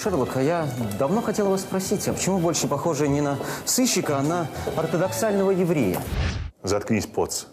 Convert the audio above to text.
Шерлок, а я давно хотела вас спросить, а почему больше похоже не на сыщика, а на ортодоксального еврея? Заткнись, Поц.